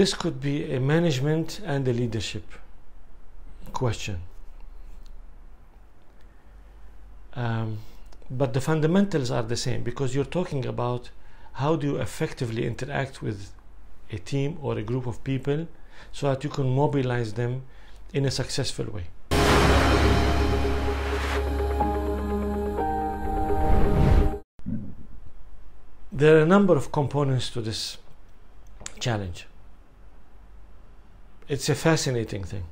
this could be a management and a leadership question. Um, but the fundamentals are the same because you're talking about how do you effectively interact with a team or a group of people so that you can mobilize them in a successful way. There are a number of components to this challenge. It's a fascinating thing.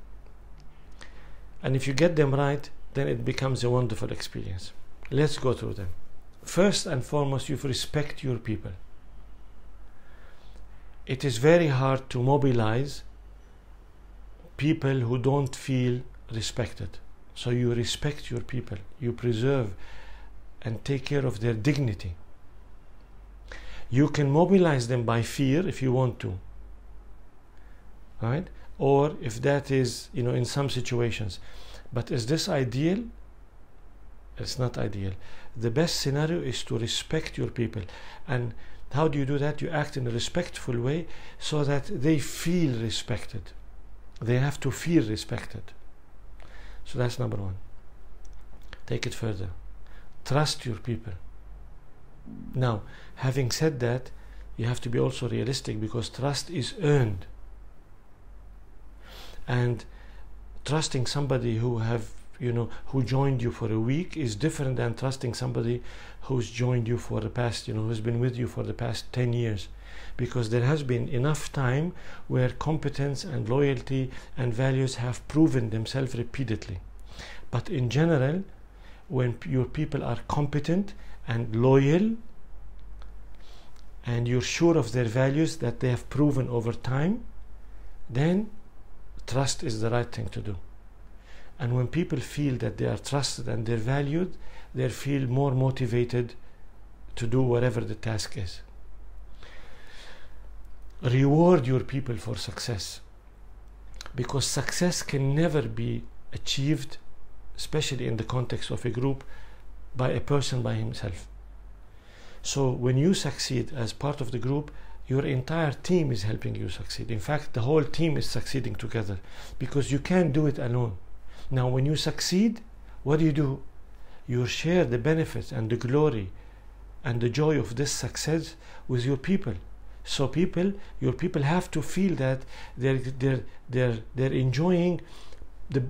And if you get them right, then it becomes a wonderful experience. Let's go through them. First and foremost, you respect your people. It is very hard to mobilize people who don't feel respected. So you respect your people, you preserve and take care of their dignity. You can mobilize them by fear if you want to. Right? Or if that is, you know, in some situations. But is this ideal? It's not ideal. The best scenario is to respect your people. And how do you do that? You act in a respectful way so that they feel respected. They have to feel respected. So that's number one. Take it further. Trust your people. Now, having said that, you have to be also realistic because trust is earned. And trusting somebody who have you know who joined you for a week is different than trusting somebody who's joined you for the past you know who's been with you for the past 10 years. Because there has been enough time where competence and loyalty and values have proven themselves repeatedly. But in general when your people are competent and loyal and you're sure of their values that they have proven over time then trust is the right thing to do and when people feel that they are trusted and they're valued, they feel more motivated to do whatever the task is. Reward your people for success because success can never be achieved, especially in the context of a group, by a person by himself. So when you succeed as part of the group, your entire team is helping you succeed. In fact, the whole team is succeeding together because you can't do it alone. Now, when you succeed, what do you do? You share the benefits and the glory and the joy of this success with your people. So people, your people have to feel that they're they're they're they're enjoying the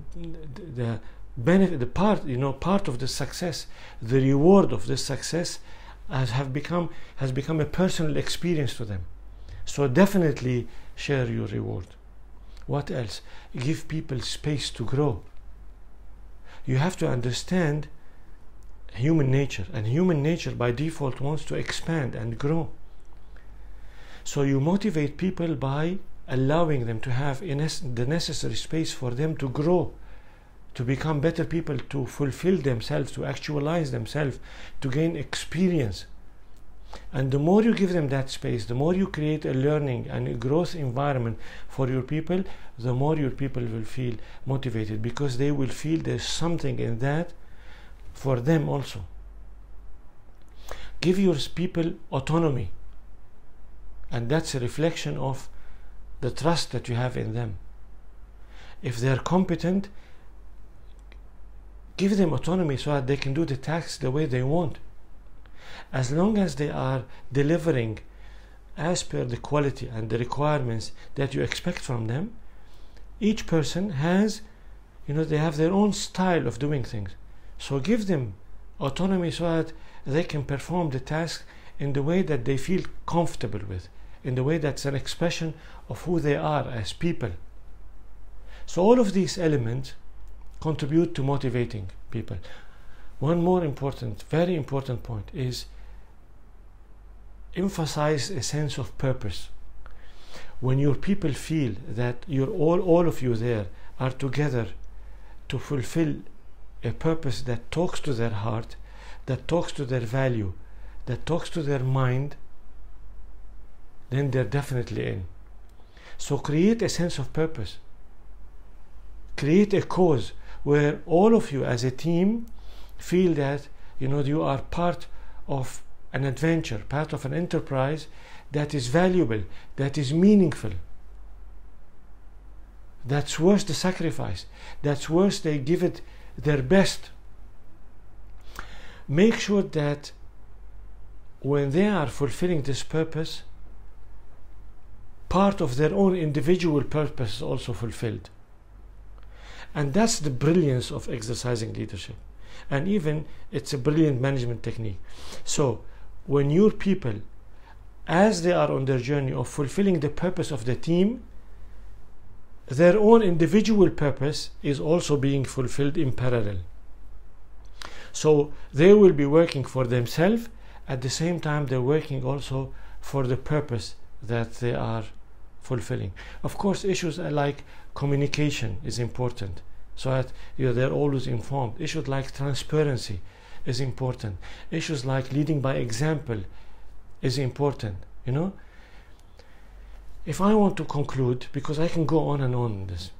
the benefit, the part you know part of the success, the reward of this success, has have become has become a personal experience to them. So definitely share your reward. What else? Give people space to grow you have to understand human nature and human nature by default wants to expand and grow so you motivate people by allowing them to have the necessary space for them to grow to become better people to fulfill themselves to actualize themselves to gain experience and the more you give them that space, the more you create a learning and a growth environment for your people, the more your people will feel motivated because they will feel there's something in that for them also. Give your people autonomy, and that's a reflection of the trust that you have in them. If they're competent, give them autonomy so that they can do the tasks the way they want. As long as they are delivering as per the quality and the requirements that you expect from them each person has you know they have their own style of doing things. So give them autonomy so that they can perform the task in the way that they feel comfortable with in the way that's an expression of who they are as people. So all of these elements contribute to motivating people one more important very important point is emphasize a sense of purpose. When your people feel that you're all, all of you there are together to fulfill a purpose that talks to their heart, that talks to their value, that talks to their mind, then they're definitely in. So create a sense of purpose. Create a cause where all of you as a team feel that you know you are part of an adventure, part of an enterprise that is valuable, that is meaningful. That's worth the sacrifice. That's worth they give it their best. Make sure that when they are fulfilling this purpose, part of their own individual purpose is also fulfilled. And that's the brilliance of exercising leadership. And even it's a brilliant management technique. So when your people, as they are on their journey of fulfilling the purpose of the team, their own individual purpose is also being fulfilled in parallel. So they will be working for themselves at the same time they're working also for the purpose that they are fulfilling. Of course, issues like communication is important, so that you know, they're always informed. Issues like transparency is important. Issues like leading by example is important. You know, if I want to conclude, because I can go on and on this,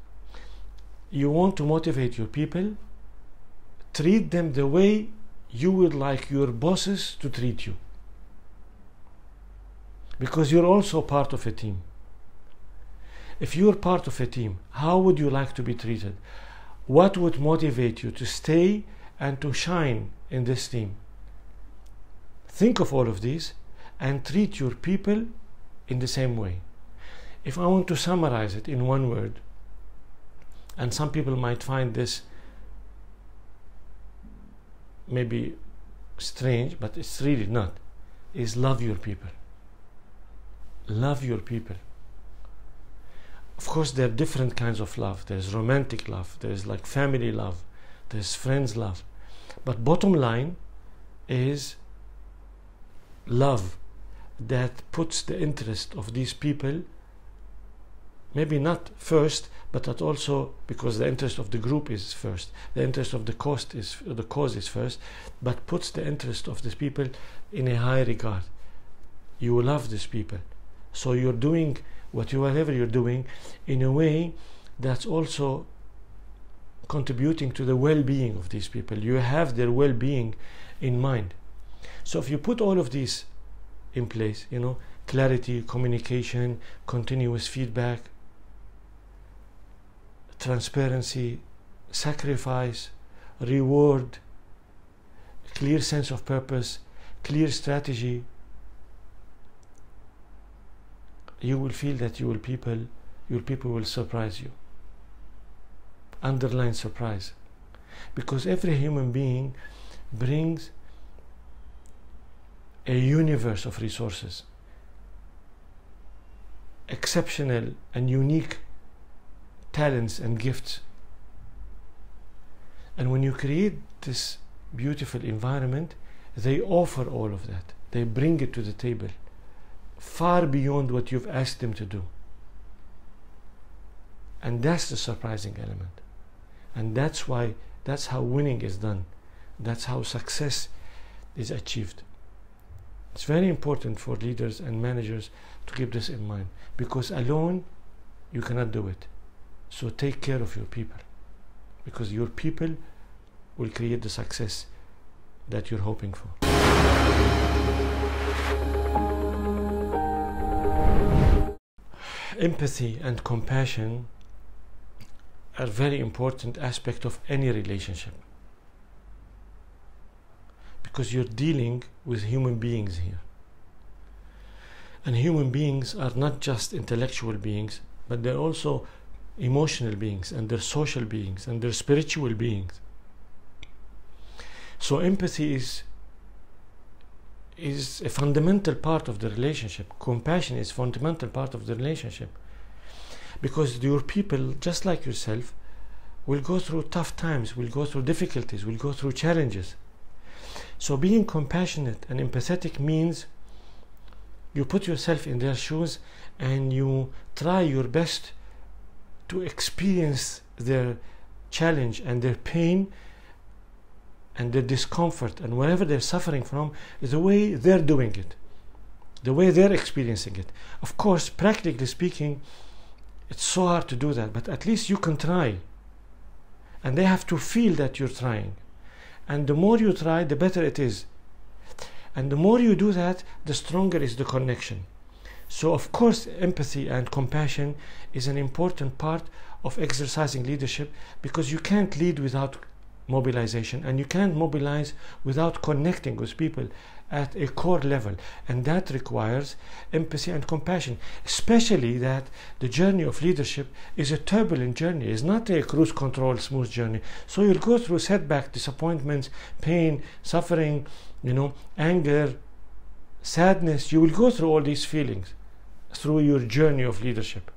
you want to motivate your people, treat them the way you would like your bosses to treat you. Because you're also part of a team. If you're part of a team, how would you like to be treated? What would motivate you to stay and to shine in this team? Think of all of these and treat your people in the same way. If I want to summarize it in one word, and some people might find this maybe strange, but it's really not, is love your people. Love your people. Of course, there are different kinds of love. There's romantic love, there's like family love, there's friends love. But bottom line is love that puts the interest of these people maybe not first, but that also because the interest of the group is first, the interest of the cost is the cause is first, but puts the interest of these people in a high regard. You love these people, so you're doing what you whatever you're doing in a way that's also contributing to the well-being of these people. You have their well-being in mind. So if you put all of these in place, you know, clarity, communication, continuous feedback, transparency, sacrifice, reward, clear sense of purpose, clear strategy, you will feel that your people, your people will surprise you. Underline surprise. Because every human being brings a universe of resources, exceptional and unique talents and gifts. And when you create this beautiful environment, they offer all of that. They bring it to the table, far beyond what you've asked them to do. And that's the surprising element. And that's why, that's how winning is done. That's how success is achieved. It's very important for leaders and managers to keep this in mind because alone you cannot do it. So take care of your people because your people will create the success that you're hoping for. Empathy and compassion are very important aspect of any relationship because you're dealing with human beings here. And human beings are not just intellectual beings, but they're also emotional beings and they're social beings and they're spiritual beings. So empathy is is a fundamental part of the relationship. Compassion is fundamental part of the relationship. Because your people, just like yourself, will go through tough times, will go through difficulties, will go through challenges. So being compassionate and empathetic means you put yourself in their shoes and you try your best to experience their challenge and their pain and their discomfort and whatever they're suffering from is the way they're doing it, the way they're experiencing it. Of course, practically speaking, it's so hard to do that, but at least you can try. And they have to feel that you're trying. And the more you try, the better it is. And the more you do that, the stronger is the connection. So, of course, empathy and compassion is an important part of exercising leadership because you can't lead without mobilization. And you can't mobilize without connecting with people at a core level. And that requires empathy and compassion especially that the journey of leadership is a turbulent journey. It's not a cruise control smooth journey. So you'll go through setback disappointments pain suffering you know anger sadness. You will go through all these feelings through your journey of leadership.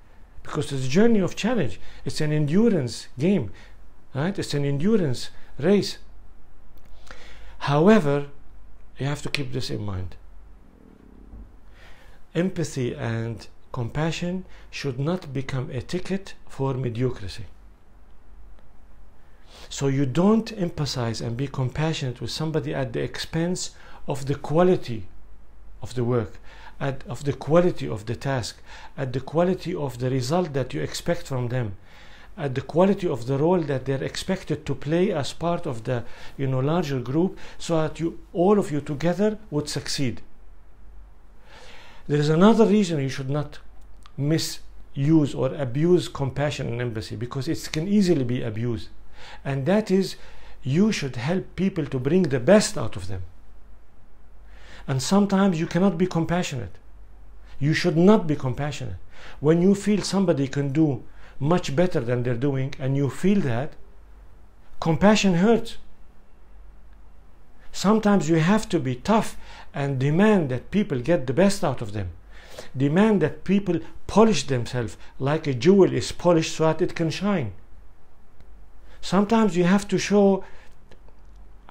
Because it's a journey of challenge. It's an endurance game right? It's an endurance race. However you have to keep this in mind. Empathy and compassion should not become a ticket for mediocrity. So you don't empathize and be compassionate with somebody at the expense of the quality of the work at, of the quality of the task, at the quality of the result that you expect from them, at the quality of the role that they're expected to play as part of the you know larger group, so that you all of you together would succeed. There is another reason you should not misuse or abuse compassion and empathy because it can easily be abused, and that is you should help people to bring the best out of them. And sometimes you cannot be compassionate. You should not be compassionate. When you feel somebody can do much better than they're doing and you feel that, compassion hurts. Sometimes you have to be tough and demand that people get the best out of them. Demand that people polish themselves like a jewel is polished so that it can shine. Sometimes you have to show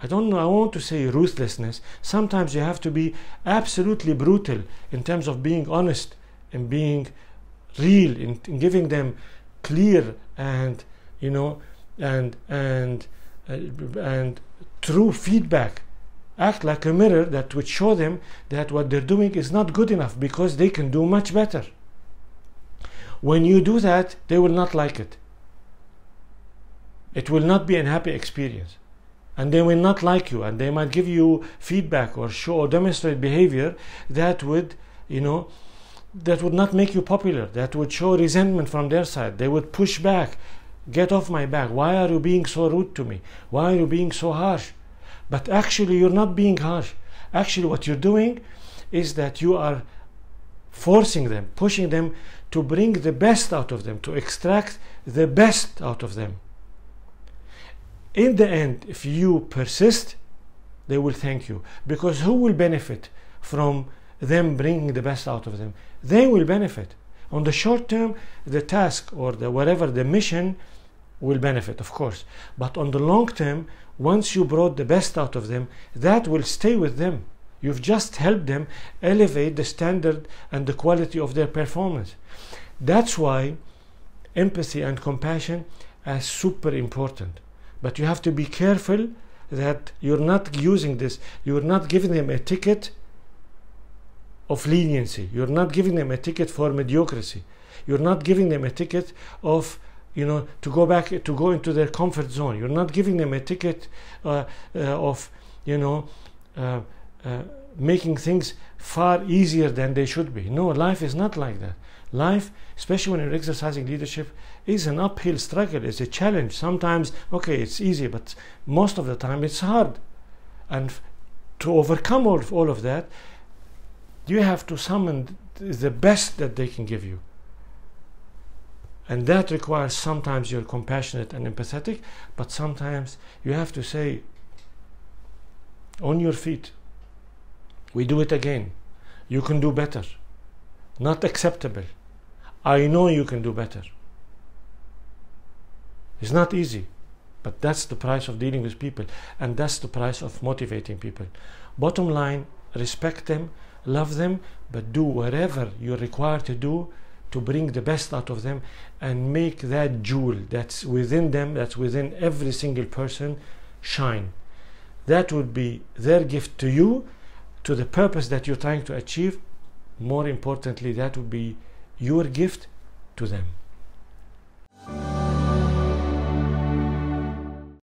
I don't know, I want to say ruthlessness. Sometimes you have to be absolutely brutal in terms of being honest and being real, in, in giving them clear and, you know, and, and, uh, and true feedback. Act like a mirror that would show them that what they're doing is not good enough because they can do much better. When you do that, they will not like it. It will not be an happy experience and they will not like you and they might give you feedback or show or demonstrate behavior that would you know that would not make you popular that would show resentment from their side. They would push back get off my back. Why are you being so rude to me? Why are you being so harsh? But actually you're not being harsh. Actually what you're doing is that you are forcing them pushing them to bring the best out of them to extract the best out of them. In the end, if you persist, they will thank you. Because who will benefit from them bringing the best out of them? They will benefit. On the short term, the task or the whatever the mission will benefit, of course. But on the long term, once you brought the best out of them, that will stay with them. You've just helped them elevate the standard and the quality of their performance. That's why empathy and compassion are super important. But you have to be careful that you're not using this, you're not giving them a ticket of leniency, you're not giving them a ticket for mediocrity, you're not giving them a ticket of you know to go back to go into their comfort zone. You're not giving them a ticket uh, uh, of you know uh, uh making things far easier than they should be. No life is not like that. Life especially when you're exercising leadership is an uphill struggle. It's a challenge. Sometimes okay it's easy but most of the time it's hard. And to overcome all all of that you have to summon the best that they can give you and that requires sometimes you're compassionate and empathetic but sometimes you have to say on your feet we do it again you can do better not acceptable I know you can do better. It's not easy, but that's the price of dealing with people, and that's the price of motivating people. Bottom line, respect them, love them, but do whatever you're required to do to bring the best out of them and make that jewel that's within them, that's within every single person, shine. That would be their gift to you, to the purpose that you're trying to achieve. More importantly, that would be your gift to them.